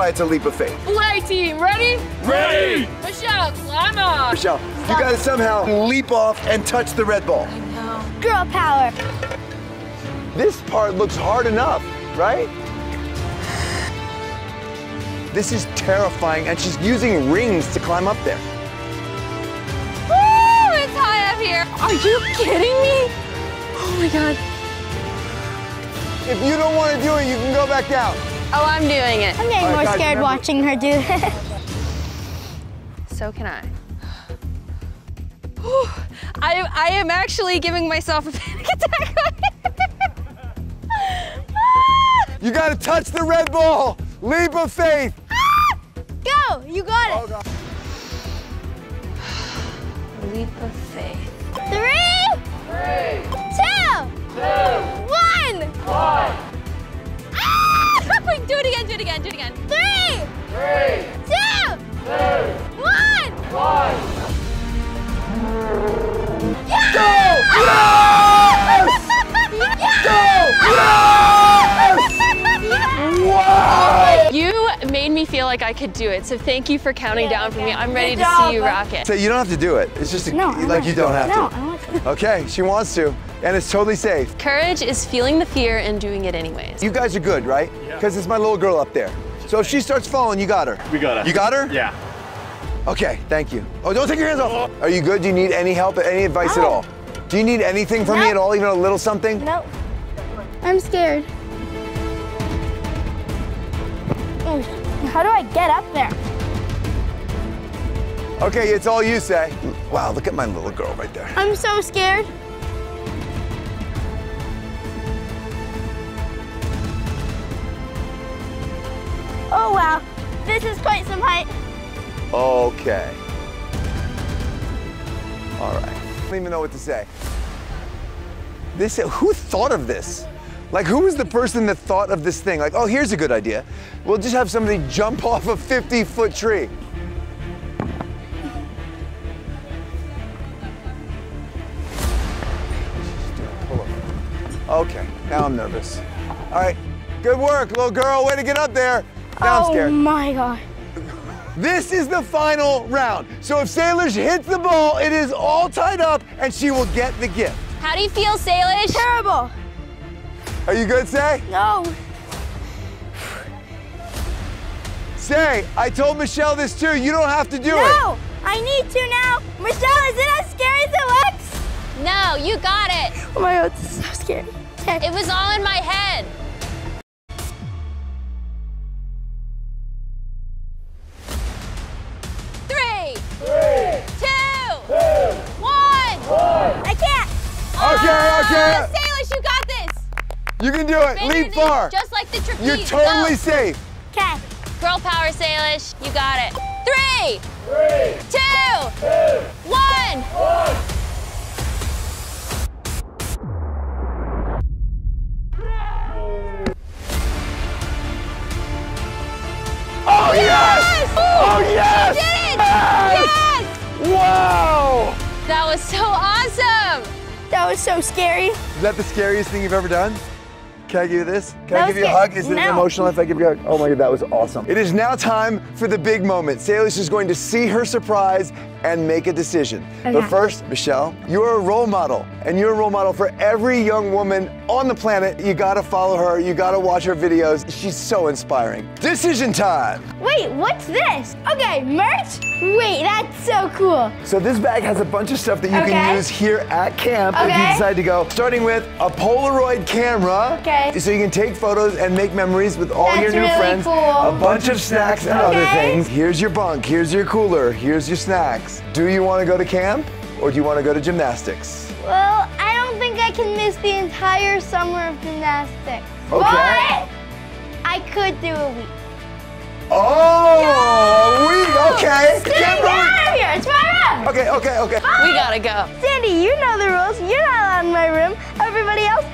why it's a leap of faith. Play team, ready? Ready! Michelle, climb up. Michelle, you gotta somehow leap off and touch the red ball. I know. Girl power. This part looks hard enough, right? This is terrifying, and she's using rings to climb up there. Woo! It's high up here. Are you kidding me? Oh my god. If you don't want to do it, you can go back down. Oh, I'm doing it. I'm getting All right, more guys, scared remember- watching her do it. So can I. Whew. I, I am actually giving myself a panic attack. You gotta touch the red ball. Leap of faith. Ah! Go! You got it. Oh, Leap of faith. Three, like I could do it, so thank you for counting down for me. I'm ready Good to job. see you rock it. So you don't have to do it. It's just a, No, I like you don't have no, to. I don't want to. Okay, she wants to, and it's totally safe. Courage is feeling the fear and doing it anyways. You guys are good, right? Because it's my little girl up there. So if she starts falling, you got her. We got her. You got her? Yeah. Okay, thank you. Oh, don't take your hands off. Oh. Are you good? Do you need any help, any advice at No. all? Do you need anything from me at all, even a little something? Nope. I'm scared. Oh, How do I get up there? Okay, it's all you say. Wow, look at my little girl right there. I'm so scared. Oh wow, this is quite some height. Okay. All right. I don't even know what to say. This, who thought of this? Like, who was the person that thought of this thing? Like, oh, here's a good idea. We'll just have somebody jump off a 50 foot tree. Okay, now I'm nervous. All right, good work, little girl. Way to get up there. Now I'm oh scared. oh my god. This is the final round. So if Salish hits the ball, it is all tied up and she will get the gift. How do you feel, Salish? Terrible. Are you good, Say? No. Say, I told Michelle this too. You don't have to do it. No, I need to now. Michelle, is it as scary as it looks? No, you got it. Oh my god, this is so scary. Okay. It was all in my head. Do it. Bend your Leap knees, far. Just like the trapeze. You're totally Go. safe. Okay. Girl power, Salish. You got it. Three, two, one. Oh, yes! Oh, yes! Did it! Yes! Yes! Wow! That was so awesome. That was so scary. Is that the scariest thing you've ever done? Can I give you this? Can That I give you a hug? Is it emotional if I give you a hug? Oh my god, that was awesome. It is now time for the big moment. Salish is going to see her surprise and make a decision. But first, Michelle, you're a role model, and you're a role model for every young woman on the planet. You gotta follow her, you gotta watch her videos. She's so inspiring. Decision time! Wait, what's this? Okay, merch? Wait, that's so cool. So this bag has a bunch of stuff that you Okay. can use here at camp if you decide to go. Starting with a Polaroid camera. Okay. So you can take photos and make memories with all That's your new really friends. cool. A bunch of snacks and other things. Here's your bunk, here's your cooler, here's your snacks. Do you want to go to camp or do you want to go to gymnastics? Well, I don't think I can miss the entire summer of gymnastics. Okay. But I could do a week. Oh, a week, okay. Sandy, get room. out of here. It's my room. Okay, okay, okay. We gotta go. Sandy, you know the rules. You're not allowed in my room. Everybody else,